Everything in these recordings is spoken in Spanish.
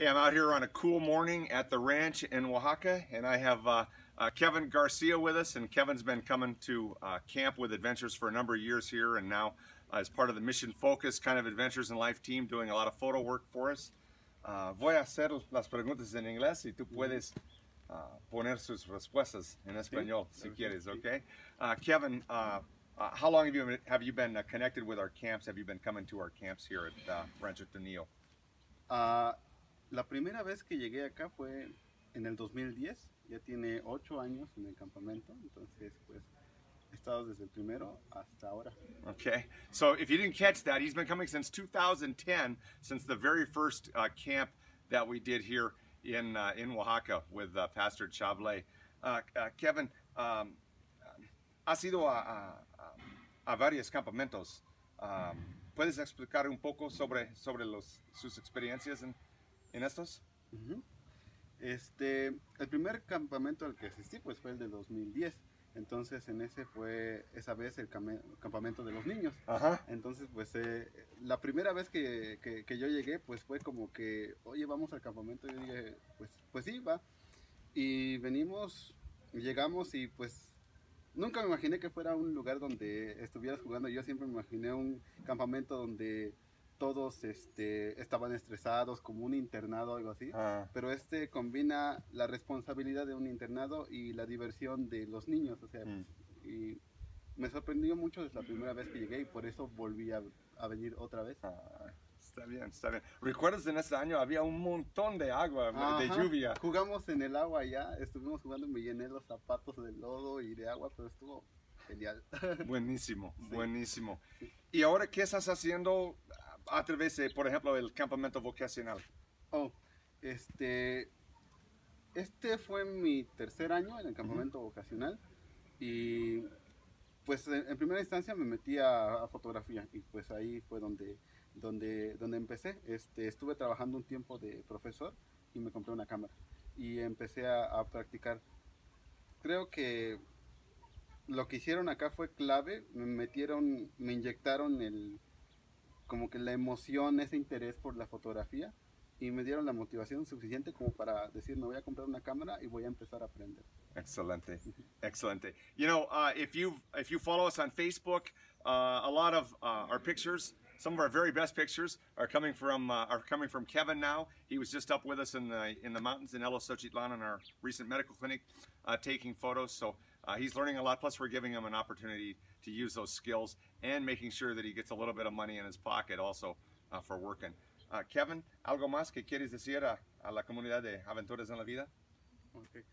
Hey, I'm out here on a cool morning at the ranch in Oaxaca, and I have uh, uh, Kevin Garcia with us. And Kevin's been coming to uh, camp with Adventures for a number of years here, and now uh, as part of the Mission Focus kind of Adventures in Life team, doing a lot of photo work for us. Uh, voy a hacer las preguntas en inglés y tú puedes uh, poner sus respuestas en español si quieres, okay? Uh, Kevin, uh, uh, how long have you been, have you been uh, connected with our camps? Have you been coming to our camps here at uh, Rancho Tonillo? La primera vez que llegué acá fue en el 2010, ya tiene ocho años en el campamento, entonces pues he estado desde el primero hasta ahora. Okay, so if you didn't catch that, he's been coming since 2010, since the very first uh, camp that we did here in uh, in Oaxaca with uh, Pastor Chablé. Uh, uh, Kevin, um, has ido a, a, a varios campamentos. Um, ¿Puedes explicar un poco sobre, sobre los, sus experiencias en, en estos? Ujú. Este, el primer campamento al que asistí pues fue el de 2010, entonces en ese fue esa vez el campamento de los niños. Ajá. Entonces, pues eh, la primera vez que, que- que yo llegué, pues fue como que, oye, vamos al campamento. Yo dije, pues, pues sí, va. Y venimos, llegamos y pues nunca me imaginé que fuera un lugar donde estuvieras jugando. Yo siempre me imaginé un campamento donde todos este, estaban estresados, como un internado o algo así. Ah, Pero este combina la responsabilidad de un internado y la diversión de los niños. O sea, Mm. y me sorprendió mucho desde la primera vez que llegué y por eso volví a, a venir otra vez. ah, está bien, está bien. ¿Recuerdas en este año había un montón de agua, de Ajá, lluvia? Jugamos en el agua ya, estuvimos jugando, me llené los zapatos de lodo y de agua, pero estuvo genial. Buenísimo, Sí. buenísimo. ¿Y ahora qué estás haciendo a través de, por ejemplo, el campamento vocacional? Oh, este, este fue mi tercer año en el campamento vocacional y pues en, en primera instancia me metí a, a fotografía y pues ahí fue donde, donde, donde empecé. Este, estuve trabajando un tiempo de profesor y me compré una cámara y empecé a, a practicar. Creo que lo que hicieron acá fue clave, me metieron, me inyectaron el, como que la emoción, ese interés por la fotografía y me dieron la motivación suficiente como para decir me voy a comprar una cámara y voy a empezar a aprender. Excelente, excelente. You know, uh, if you if you follow us on Facebook, uh, a lot of uh, our pictures, some of our very best pictures, are coming from uh, are coming from Kevin. Now he was just up with us in the in the mountains in El Xochitlan in our recent medical clinic, uh, taking photos. So uh, he's learning a lot. Plus, we're giving him an opportunity to use those skills and making sure that he gets a little bit of money in his pocket also uh, for working. Uh, Kevin, algo más que quieres decir a, a la comunidad de Aventuras en la Vida? Okay.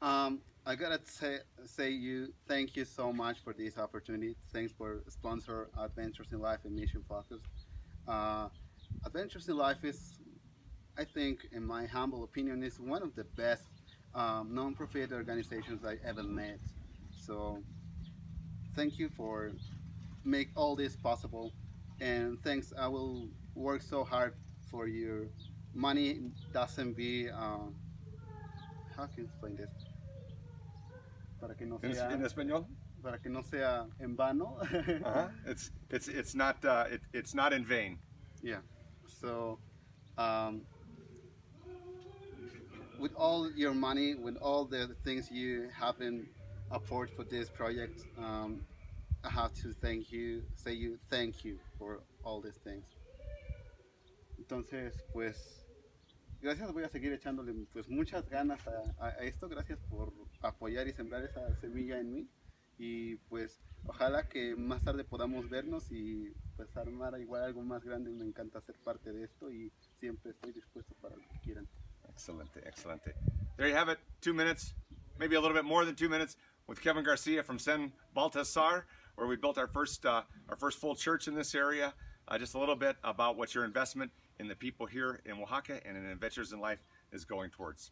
Um, I gotta say, say you thank you so much for this opportunity. Thanks for sponsor Adventures in Life and Mission Focus. Uh, Adventures in Life is, I think, in my humble opinion, is one of the best um, non-profit organizations I ever met. So, thank you for make all this possible, and thanks. I will work so hard for your money doesn't be. Uh, how can I explain this? Para que no sea, en español? para que no sea en vano. Uh-huh. It's it's it's not uh, it, it's not in vain. Yeah. So, um, with all your money, with all the things you haven't afford for this project, um, I have to thank you, say you thank you for all these things. Entonces, pues, gracias. Voy a seguir echándole pues muchas ganas a- a esto. Gracias por apoyar y sembrar esa semilla en mí. Y pues, ojalá que más tarde podamos vernos y pues armar igual algo más grande. Me encanta ser parte de esto y siempre estoy dispuesto Excelente, excelente. There you have it. Two minutes, maybe a little bit more than two minutes, with Kevin Garcia from San Baltasar, where we built our first uh, our first full church in this area. Uh, just a little bit about what your investment in the people here in Oaxaca and in Adventures in Life is going towards.